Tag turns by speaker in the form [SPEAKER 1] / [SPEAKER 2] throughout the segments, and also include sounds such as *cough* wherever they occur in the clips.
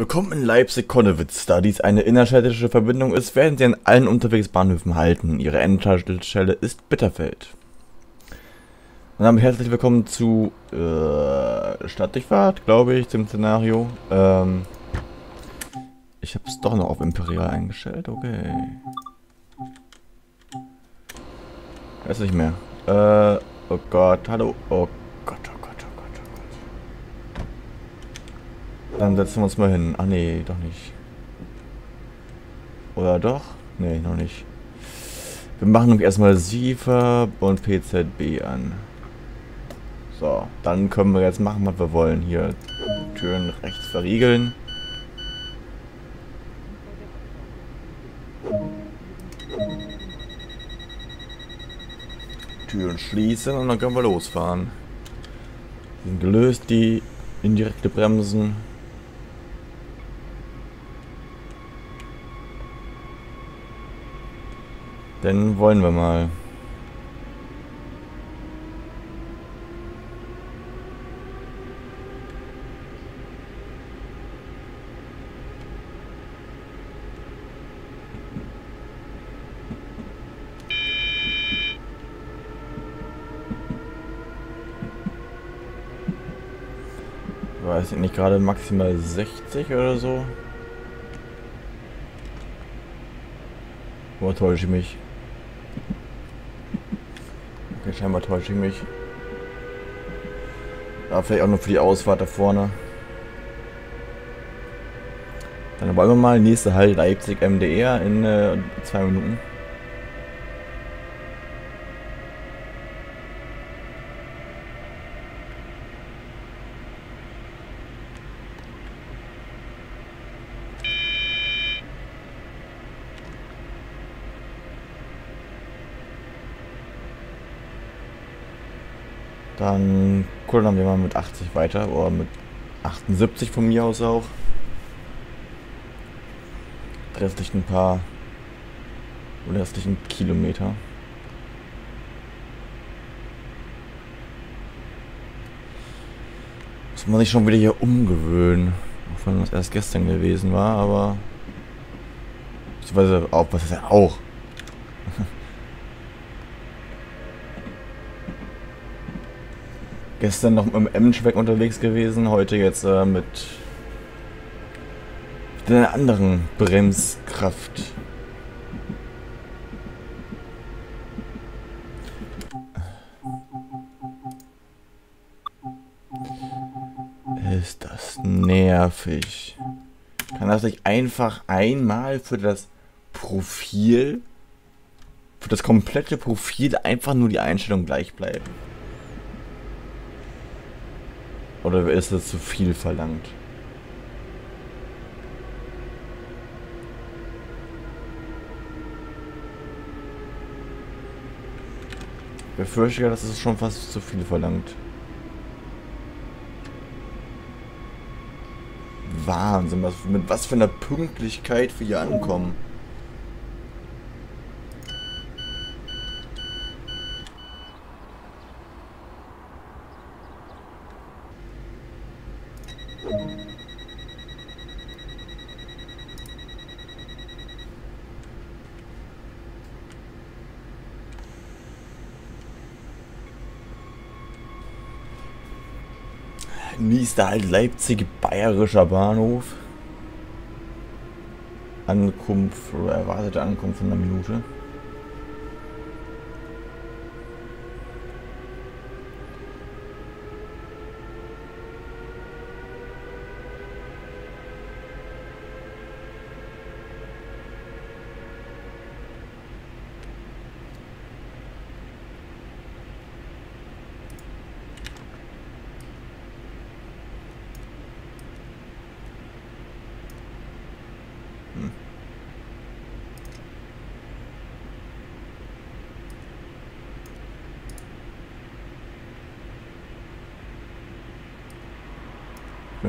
[SPEAKER 1] Willkommen in Leipzig-Konnewitz. Da dies eine innerstädtische Verbindung ist, werden Sie an allen unterwegs Bahnhöfen halten. Ihre Endhaltestelle ist Bitterfeld. Und damit herzlich willkommen zu äh, Stadtdurchfahrt, glaube ich, dem Szenario. Ähm, ich habe es doch noch auf Imperial eingestellt, okay. Weiß nicht mehr. Äh, oh Gott, hallo. Oh Gott, oh Gott, oh Gott, oh Gott. Dann setzen wir uns mal hin. Ah nee, doch nicht. Oder doch? Nee, noch nicht. Wir machen erstmal SIFA und PZB an. So, dann können wir jetzt machen, was wir wollen. Hier Türen rechts verriegeln. Türen schließen und dann können wir losfahren. Sind gelöst die indirekte Bremsen. Dann wollen wir mal. Weiß ich nicht, gerade maximal 60 oder so. Oder täusche ich mich? Scheinbar täusche ich mich. Aber vielleicht auch nur für die Ausfahrt da vorne. Dann wollen wir mal nächste Halt Leipzig MDR in äh, zwei Minuten. Dann kullern wir mit 80 weiter oder mit 78 von mir aus auch. Restlichen paar restlichen Kilometer. Muss man sich schon wieder hier umgewöhnen. Auch wenn das erst gestern gewesen war, aber. Beziehungsweise auch, was ist ja auch. Gestern noch mit dem M-Track unterwegs gewesen, heute jetzt äh, mit einer anderen Bremskraft. Ist das nervig. Kann das nicht einfach einmal für das Profil, für das komplette Profil einfach nur die Einstellung gleich bleiben? Oder ist das zu viel verlangt? Ich befürchte, dass es schon fast zu viel verlangt. Wahnsinn, was, mit was für einer Pünktlichkeit wir hier ankommen. Nächster halt Leipzig Bayerischer Bahnhof. Ankunft oder erwartete Ankunft von einer Minute.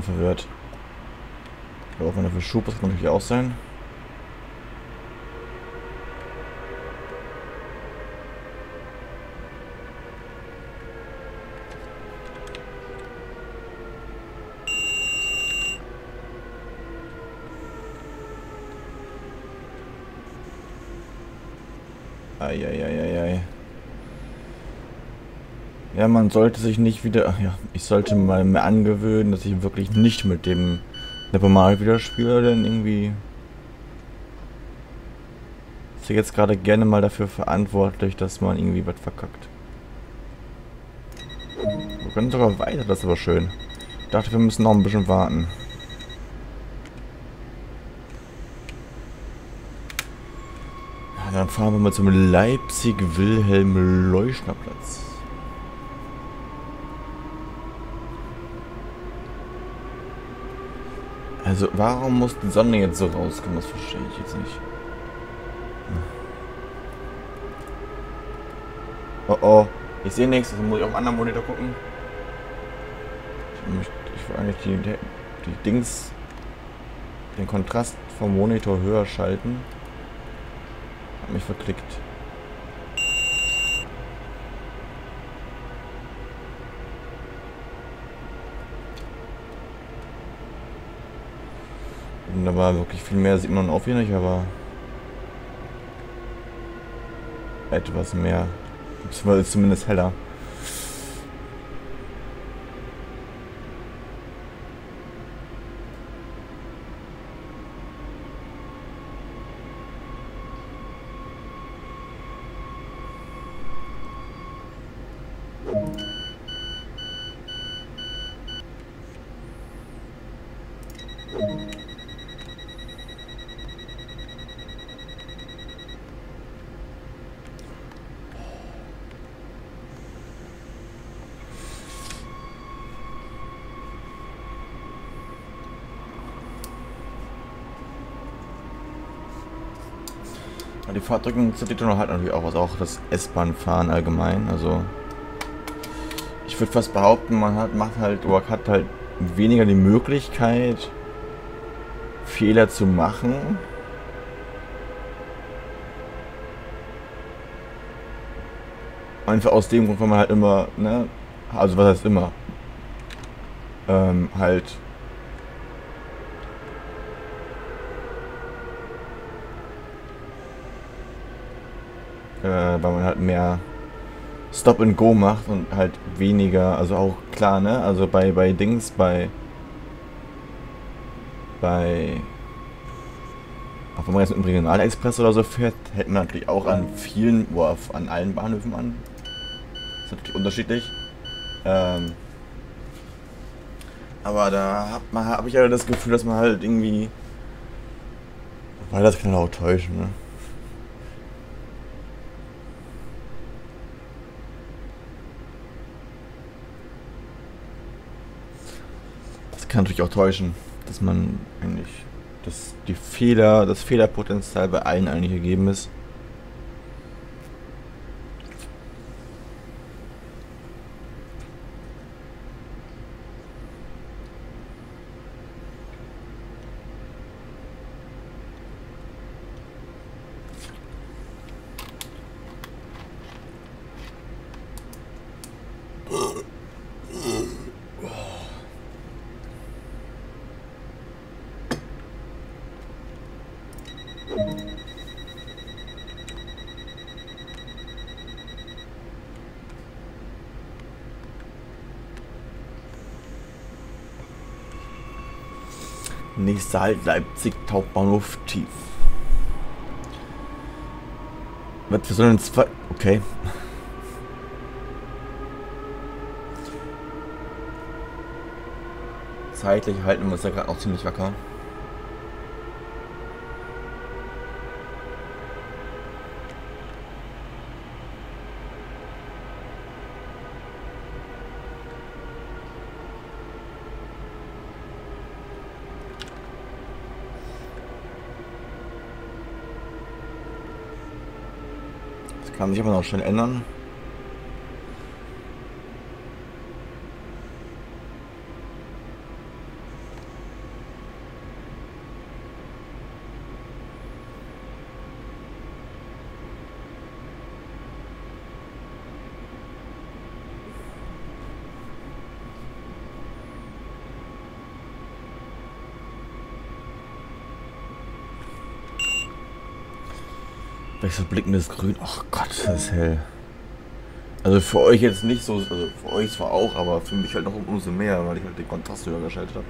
[SPEAKER 1] nur verwirrt. Oder auch wenn er für Schub, das kann natürlich auch sein. Eieiei. Ei, ei, ei. Ja, man sollte sich nicht wieder... Ach ja, ich sollte mal mehr angewöhnen, dass ich wirklich nicht mit dem Nepomar wieder spiele, denn irgendwie... Ist ja jetzt gerade gerne mal dafür verantwortlich, dass man irgendwie was verkackt. Wir können sogar weiter, das ist aber schön. Ich dachte, wir müssen noch ein bisschen warten. Ja, dann fahren wir mal zum Leipzig-Wilhelm-Leuschner-Platz. Also, warum muss die Sonne jetzt so rauskommen? Das verstehe ich jetzt nicht. Oh oh, ich sehe nichts, also muss ich auf einen anderen Monitor gucken. Ich, ich will eigentlich die, die Dings, den Kontrast vom Monitor höher schalten. Hab mich verklickt. Wunderbar, wirklich viel mehr sieht man auch wieder nicht, aber etwas mehr. Zumindest heller. Die Fahrtdrücken sind dann halt natürlich auch was, auch das S-Bahn-Fahren allgemein. Also ich würde fast behaupten, man hat, macht halt oder hat halt weniger die Möglichkeit, Fehler zu machen. Einfach aus dem Grund, weil man halt immer, ne, also was heißt immer, ähm, halt äh, weil man halt mehr Stop and Go macht und halt weniger, also auch klar, ne? Also bei, bei Dings, bei bei auch wenn man jetzt mit dem Regionalexpress oder so fährt, hält man natürlich auch an vielen, oder an allen Bahnhöfen an. Das ist natürlich unterschiedlich. Ähm, aber da habe hab ich ja das Gefühl, dass man halt irgendwie. Weil das kann auch täuschen, ne? Kann natürlich auch täuschen, dass man eigentlich, dass die Fehler, das Fehlerpotenzial bei allen eigentlich gegeben ist. Halt Leipzig Hauptbahnhof tief. Was, wir sollen zwei... Okay. Zeitlich halten wir uns ja gerade auch ziemlich wacker. Kann sich aber noch schnell ändern. Wechselblickendes Grün. Ach Gott, das ist hell. Also für euch jetzt nicht so, also für euch zwar auch, aber für mich halt noch umso mehr, weil ich halt den Kontrast höher geschaltet habe.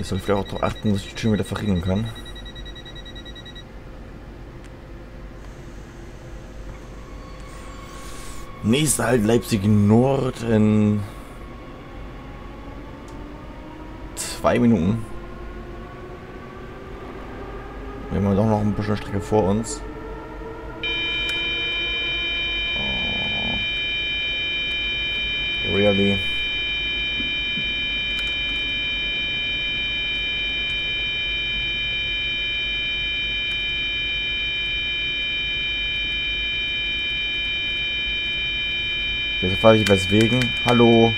[SPEAKER 1] Ich soll vielleicht auch darauf achten, dass ich die Tür wieder verringern kann. Nächster halt Leipzig Nord in zwei Minuten. Wir haben doch noch ein bisschen Strecke vor uns. Oh. Really? Jetzt weiß ich weswegen. Hallo.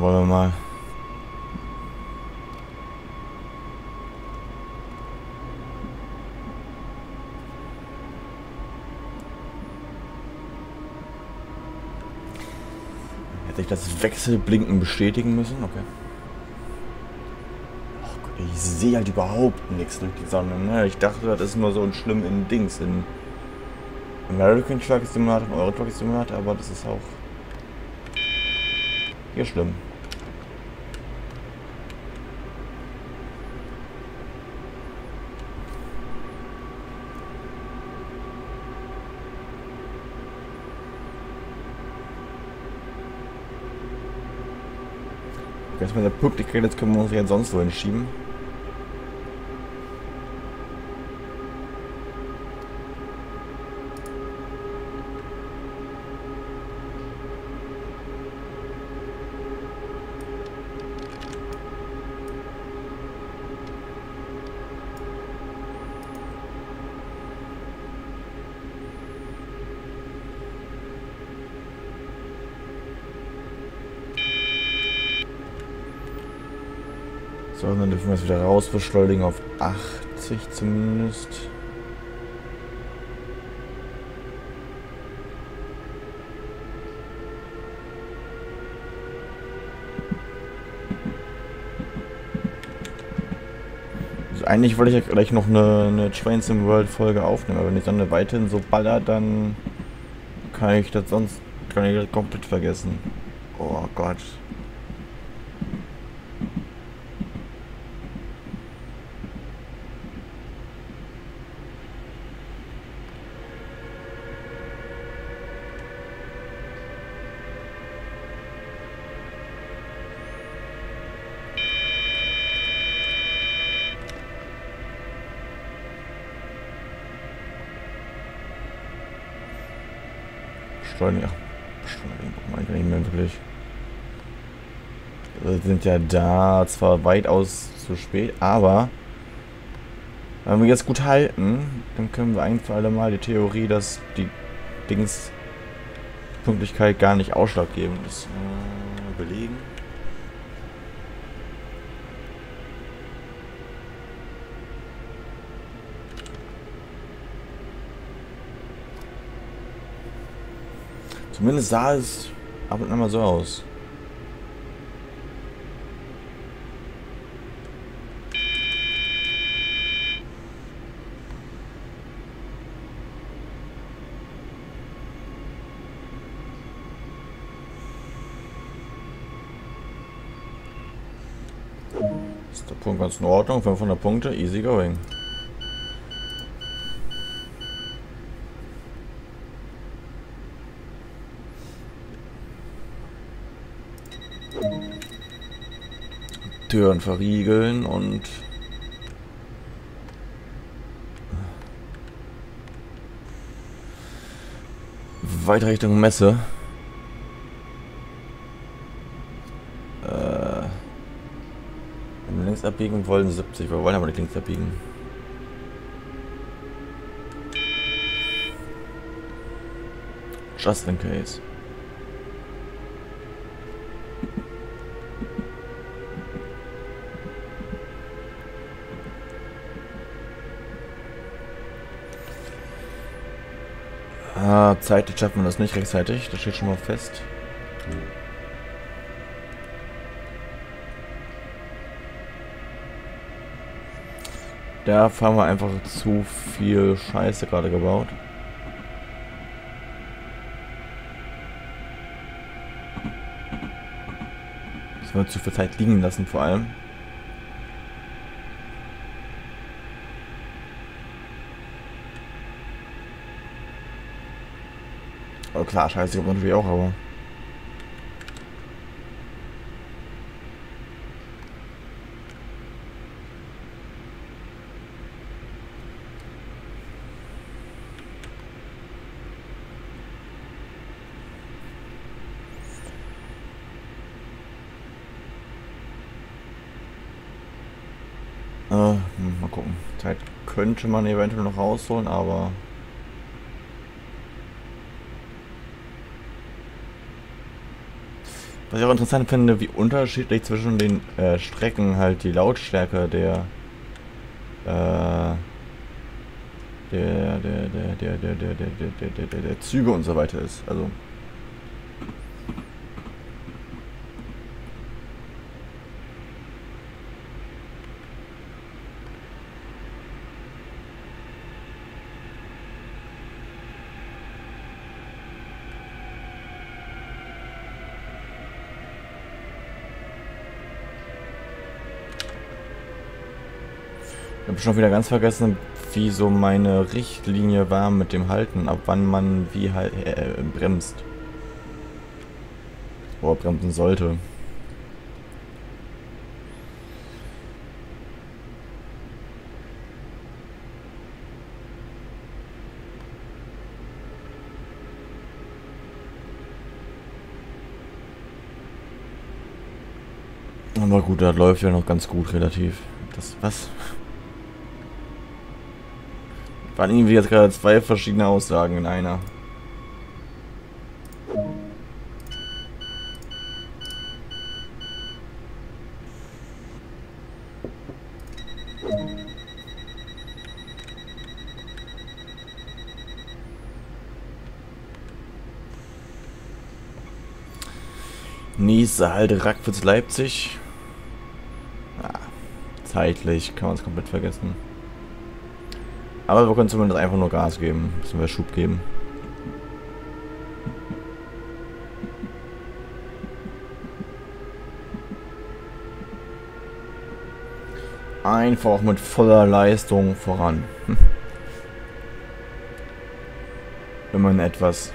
[SPEAKER 1] Wollen wir mal. Hätte ich das Wechselblinken bestätigen müssen? Okay. Gott, ich sehe halt überhaupt nichts durch die Sonne. Ne? Ich dachte, das ist nur so ein schlimm in Dings. In American Truck Simulator Euro Truck Simulator, aber das ist auch hier schlimm. Jetzt mit der Pünktlichkeit, jetzt können wir uns ja sonst wo hinschieben. So, dann dürfen wir es wieder raus beschleunigen auf 80 zumindest. Also eigentlich wollte ich ja gleich noch eine, eine Trains im World Folge aufnehmen, aber wenn die Sonne weiterhin so ballert, dann kann ich das sonst kann ich das komplett vergessen. Oh Gott. Sind ja da zwar weitaus zu spät, aber wenn wir jetzt gut halten, dann können wir ein für alle Mal die Theorie, dass die Dings Pünktlichkeit gar nicht ausschlaggebend ist, äh, belegen. Zumindest sah es ab und an mal so aus. Ist der Punkt ganz in Ordnung. 500 Punkte, easy going. Türen verriegeln und weiter Richtung Messe. Äh, abbiegen wollen, 70. Wir wollen aber nicht links abbiegen. Just in case. Ah, zeitlich schaffen wir das nicht rechtzeitig. Das steht schon mal fest. Da haben wir einfach zu viel Scheiße gerade gebaut. Das wir zu viel Zeit liegen lassen vor allem. Oh klar, scheiße, ich natürlich auch, aber... Äh, hm, mal gucken. Zeit könnte man eventuell noch rausholen, aber Was ich auch interessant finde, wie unterschiedlich zwischen den äh, Strecken halt die Lautstärke der äh, der, der, der, der, der, der, der, der, der, der, der Züge und so weiter ist. Also habe schon wieder ganz vergessen, wie so meine Richtlinie war mit dem Halten, ab wann man wie halt äh, bremst. Oder bremsen sollte. Aber gut, das läuft ja noch ganz gut relativ. Das, was? Waren irgendwie jetzt gerade zwei verschiedene Aussagen in einer. Niese, Halde, Rackwitz, Leipzig. Ah, zeitlich kann man es komplett vergessen. Aber wir können zumindest einfach nur Gas geben. Müssen wir Schub geben. Einfach mit voller Leistung voran. Immerhin etwas.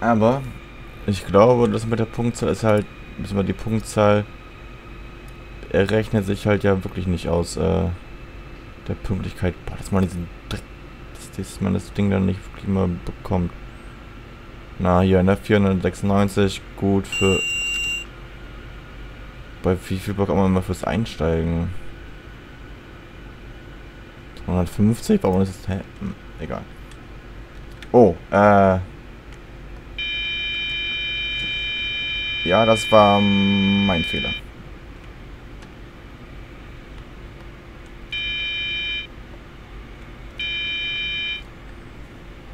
[SPEAKER 1] Aber ich glaube, das mit der Punktzahl ist halt, müssen die Punktzahl errechnet sich halt ja wirklich nicht aus äh, der Pünktlichkeit. Boah, dass man diesen dass, dass man das Ding dann nicht wirklich mal bekommt. Na, hier, ne, 496, gut für... Bei wie viel bekommt man mal fürs Einsteigen? 150? Warum ist es... Hä? Hm, egal. Oh, äh... Ja, das war mein Fehler.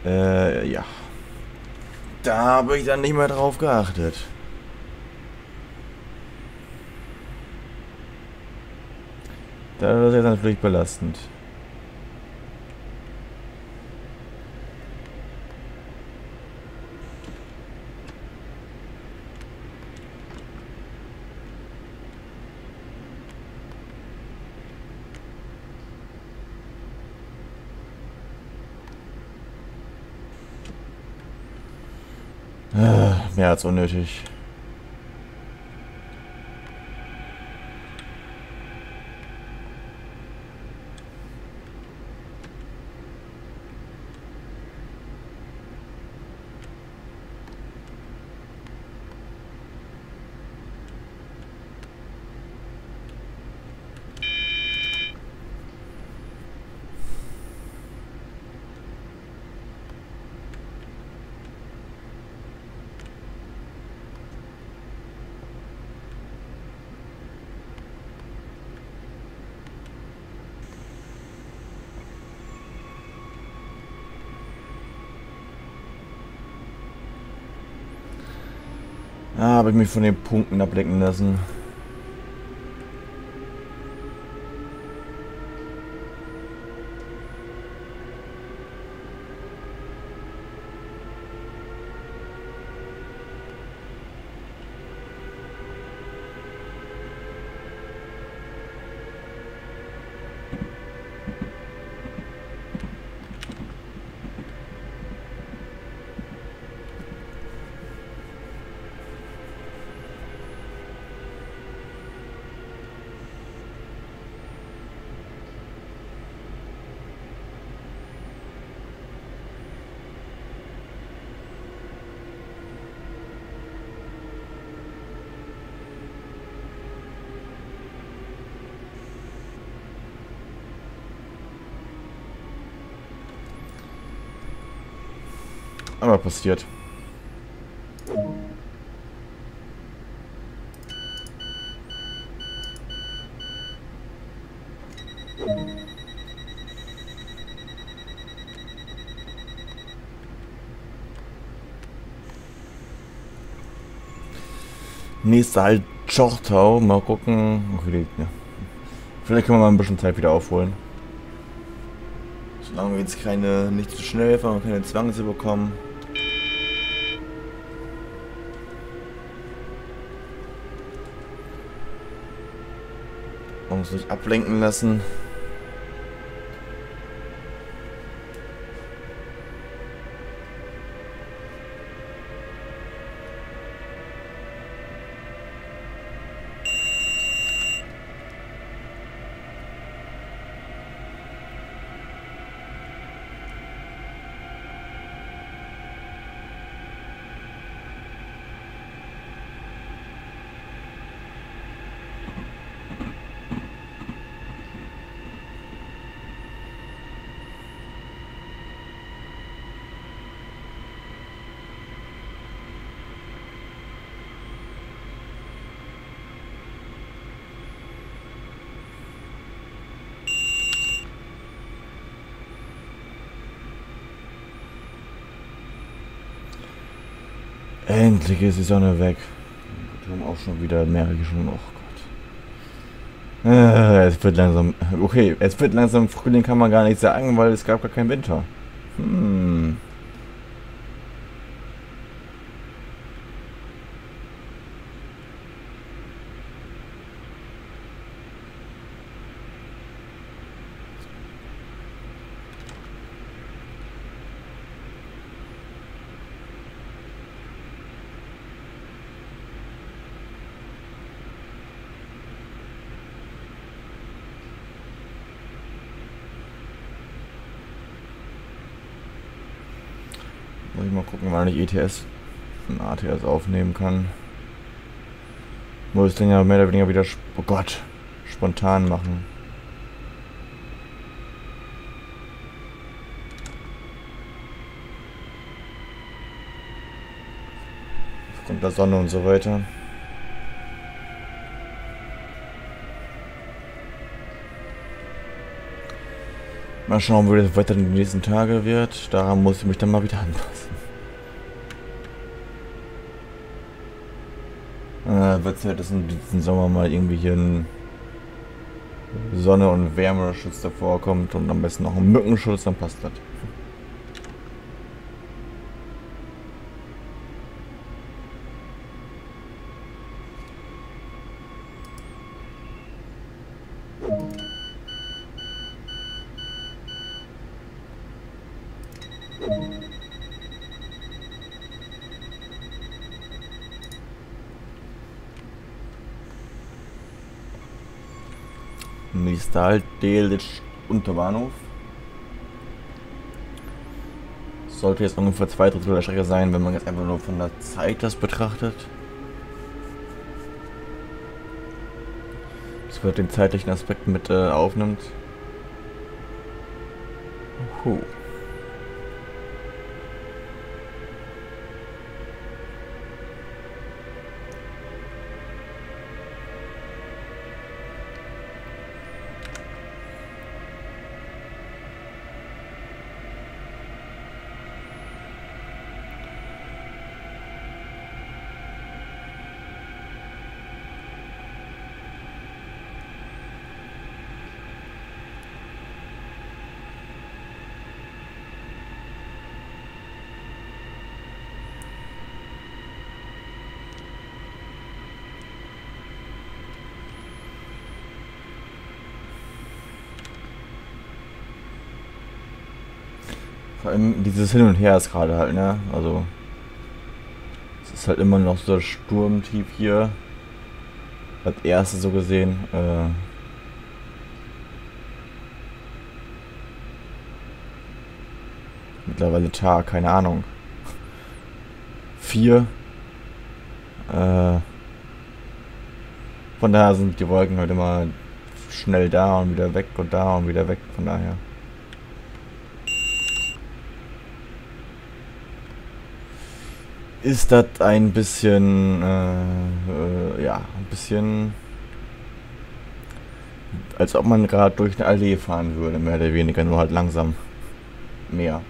[SPEAKER 1] Äh, ja. Da habe ich dann nicht mehr drauf geachtet. Das ist jetzt natürlich belastend. Als unnötig. Ah, habe ich mich von den Punkten ablenken lassen. Aber passiert. Nächster halt Chortau. Mal gucken. Vielleicht können wir mal ein bisschen Zeit wieder aufholen. Solange wir jetzt keine, nicht zu schnell fahren und keine Zwangs bekommen. Uns nicht ablenken lassen. Endlich ist die Sonne weg. Wir haben auch schon wieder mehrere schon. Oh Gott. Äh, es wird langsam. Okay, es wird langsam Frühling kann man gar nicht sagen, weil es gab gar keinen Winter. Hm. Muss ich mal gucken, war nicht ETS ein ATS aufnehmen kann. Muss ich den ja mehr oder weniger wieder, oh Gott, spontan machen. Aufgrund der Sonne und so weiter. Mal schauen, wie das weiter in den nächsten Tage wird. Daran muss ich mich dann mal wieder anpassen. Äh, wird Zeit, dass in diesem Sommer mal irgendwie hier ein Sonne- und Wärmeschutz davor kommt und am besten noch ein Mückenschutz, dann passt das. Nächster Delitzsch Unterbahnhof. Sollte jetzt ungefähr zwei Drittel der Strecke sein, wenn man jetzt einfach nur von der Zeit das betrachtet. Das wird den zeitlichen Aspekt mit äh, aufnimmt. Puh. Allem dieses Hin und Her ist gerade halt, ne? Also. Es ist halt immer noch so sturmtief hier. Als erste so gesehen. Äh, mittlerweile Tag, keine Ahnung. Vier. Äh, von daher sind die Wolken halt immer schnell da und wieder weg und da und wieder weg. Von daher. Ist das ein bisschen, äh, äh, ja, ein bisschen, als ob man gerade durch eine Allee fahren würde, mehr oder weniger, nur halt langsam mehr.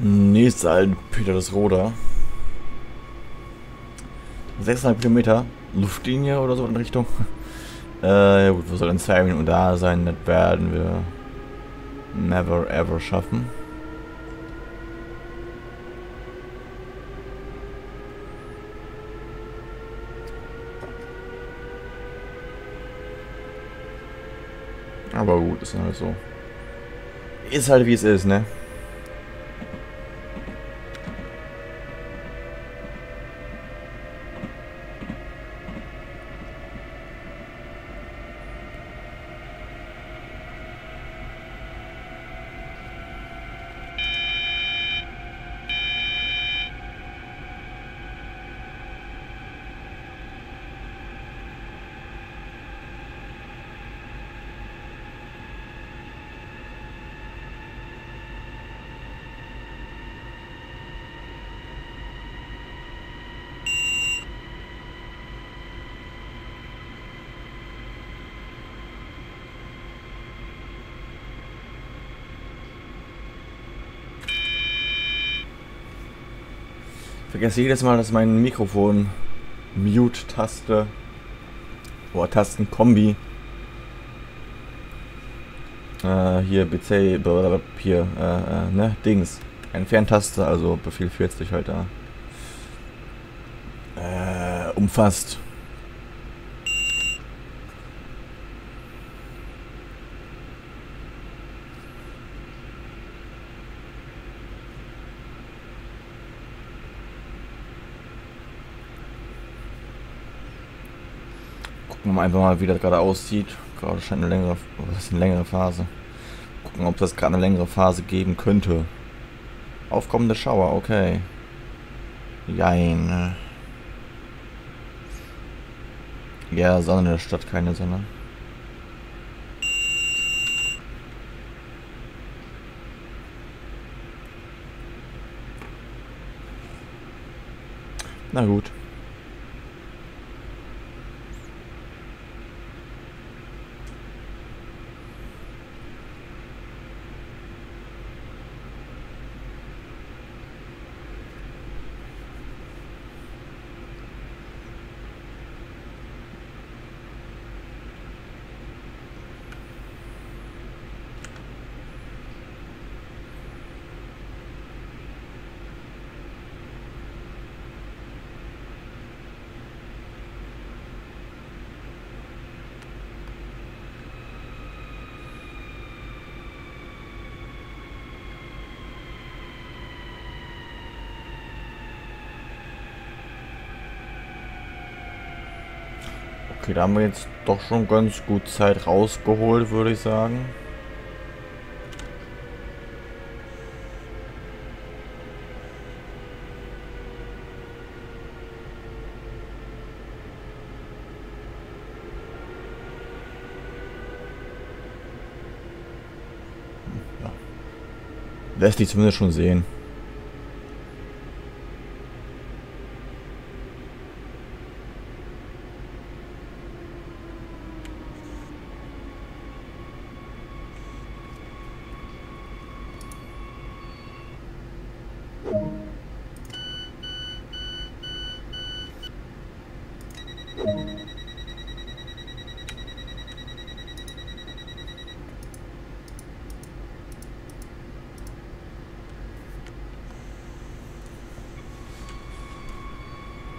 [SPEAKER 1] Nächster Alten Peter das Roder. 600 Kilometer Luftlinie oder so in Richtung. *laughs* Äh, ja gut, wir sollen zwei Minuten da sein, das werden wir never ever schaffen. Aber gut, ist halt so. Ist halt wie es ist, ne? Vergesse jedes Mal, dass mein Mikrofon Mute-Taste oder Tastenkombi äh, hier BC hier äh, äh, ne Dings Entferntaste, also Befehl 40 halt da äh, umfasst. Gucken wir einfach mal, wie das gerade aussieht. Gerade scheint eine längere, was ist eine längere Phase. Gucken, ob das gerade eine längere Phase geben könnte. Aufkommende Schauer, okay. Jein. Ja, Sonne in der Stadt, keine Sonne. Na gut. Okay, da haben wir jetzt doch schon ganz gut Zeit rausgeholt, würde ich sagen. Lässt sich zumindest schon sehen.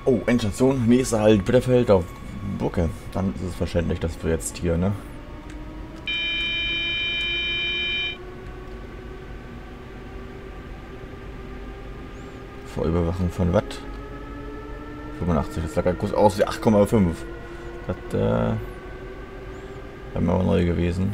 [SPEAKER 1] Oh, Endstation, nächste halt Bitterfeld auf Okay, dann ist es verständlich, dass wir jetzt hier, ne? Vorüberwachung von Watt. 85, das sah gerade kurz aus wie 8,5. Das äh, wäre mir aber neu gewesen.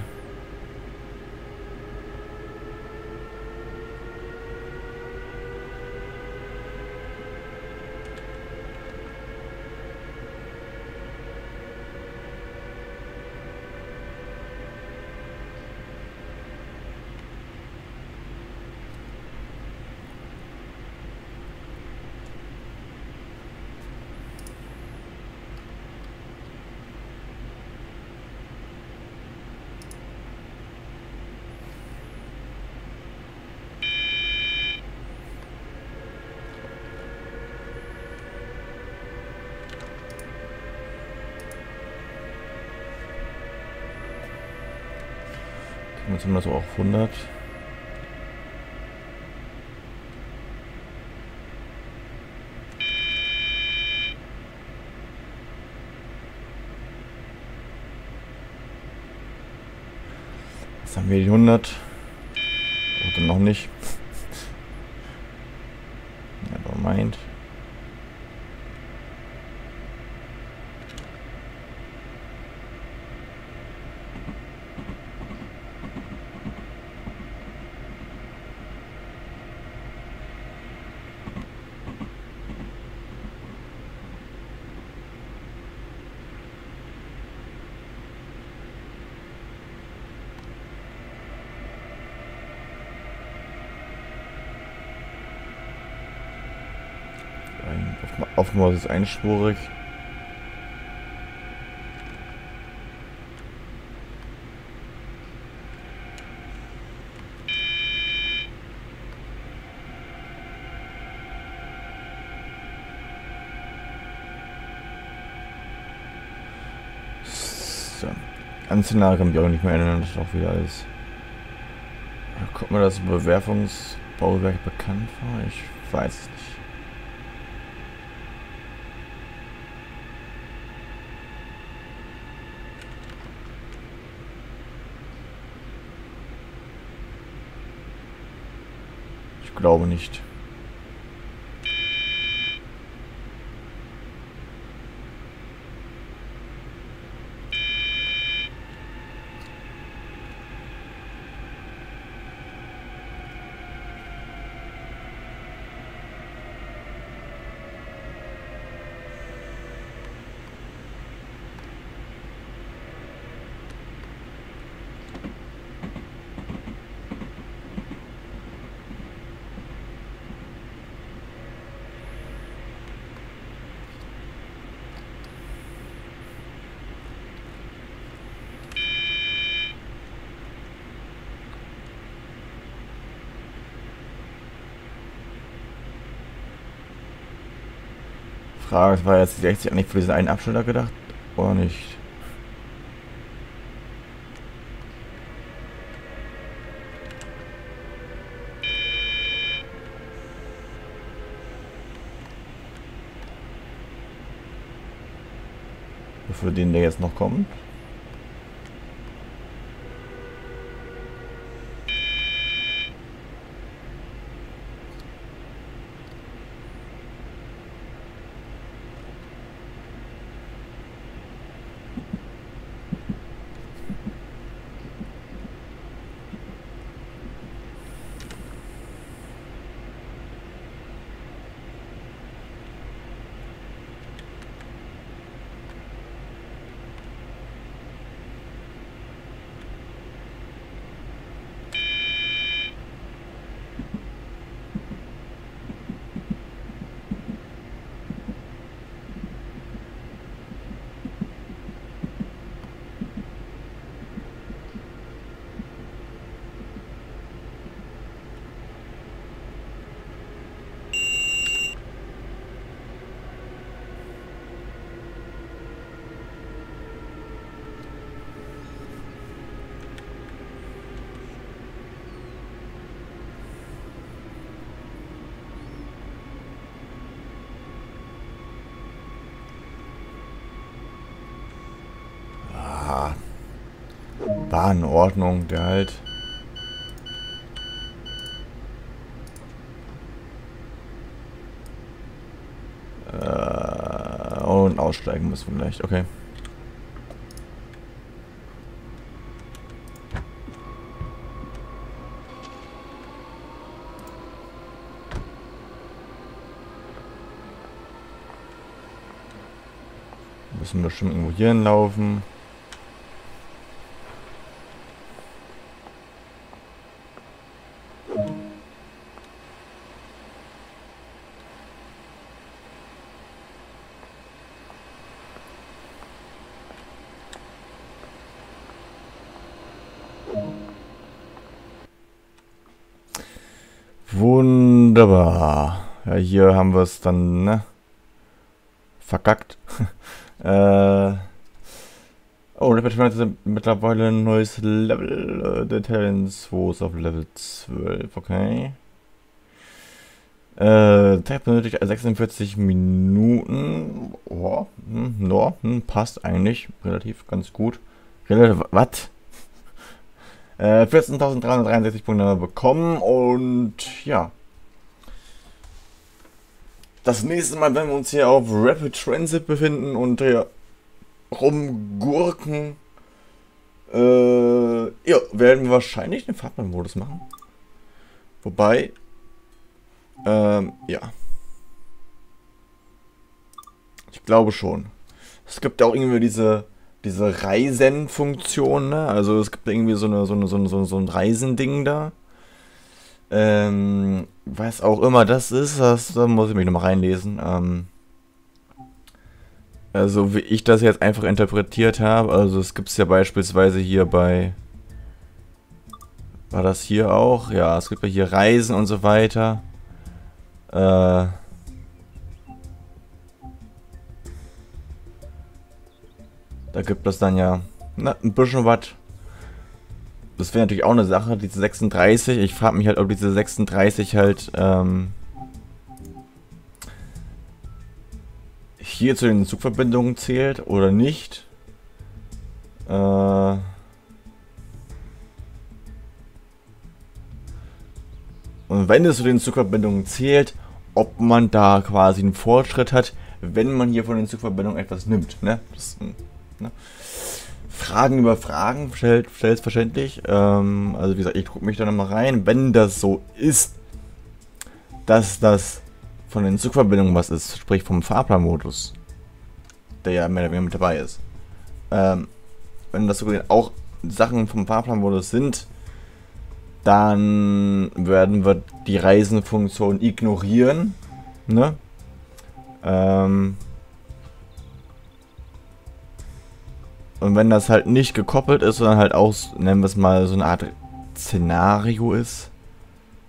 [SPEAKER 1] Jetzt haben wir so auch 100. Jetzt haben wir die 100. Oder noch nicht. *laughs* Never mind. Offenbar ist es einspurig. So. An Szenario kann ich auch nicht mehr erinnern, das ist auch wieder alles. Kommt mir das Bewerfungsbauwerk bekannt vor? Ich weiß es nicht. Glaube nicht. Frage, war jetzt die 60 eigentlich für diesen einen Abschnitt gedacht? Oder nicht? Für den der jetzt noch kommt? War in Ordnung, der halt. Äh, und aussteigen müssen vielleicht, okay. Müssen wir bestimmt irgendwo hier hinlaufen. Wunderbar. Ja, hier haben wir es dann, ne? Verkackt. *laughs* äh. Oh, Rapid Fire ist mittlerweile ein neues Level. Der Talent 2 ist auf Level 12, okay. Äh, Zeit benötigt 46 Minuten. Oh, hm, no, hm, passt eigentlich relativ ganz gut. Relativ, was? *laughs* Äh, 14.363 Punkte bekommen und ja. Das nächste Mal, wenn wir uns hier auf Rapid Transit befinden und hier rumgurken, äh, ja, werden wir wahrscheinlich den Fahrplan-Modus machen. Wobei, ähm, ja. Ich glaube schon. Es gibt auch irgendwie diese diese Reisen-Funktion, ne? Also es gibt irgendwie so, eine, so, eine, so, eine, so ein Reisending da. Ähm, was auch immer das ist, das, da muss ich mich nochmal reinlesen. Ähm, also wie ich das jetzt einfach interpretiert habe, also es gibt es ja beispielsweise hier bei... War das hier auch? Ja, es gibt ja hier Reisen und so weiter. Äh... Da gibt es dann ja na, ein bisschen was. Das wäre natürlich auch eine Sache, diese 36. Ich frage mich halt, ob diese 36 halt ähm, hier zu den Zugverbindungen zählt oder nicht. Äh, Und wenn es zu den Zugverbindungen zählt, ob man da quasi einen Fortschritt hat, wenn man hier von den Zugverbindungen etwas nimmt. Ne? Das, ne? Fragen über Fragen, selbstverständlich. Ähm, also wie gesagt, ich gucke mich da nochmal rein. Wenn das so ist, dass das von den Zugverbindungen was ist, sprich vom Fahrplanmodus, der ja mehr oder weniger mit dabei ist. Ähm, wenn das sogar auch Sachen vom Fahrplanmodus sind, dann werden wir die Reisenfunktion ignorieren. Ne? Ähm und wenn das halt nicht gekoppelt ist, sondern halt auch, nennen wir es mal, so eine Art Szenario ist,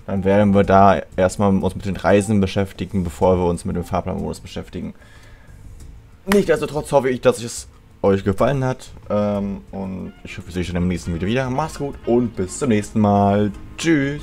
[SPEAKER 1] dann werden wir da erstmal uns mit den Reisen beschäftigen, bevor wir uns mit dem Fahrplanmodus beschäftigen. Nichtsdestotrotz hoffe ich, dass es euch gefallen hat. Ähm, und ich hoffe, ich sehe euch dann im nächsten Video wieder. Macht's gut und bis zum nächsten Mal. Tschüss.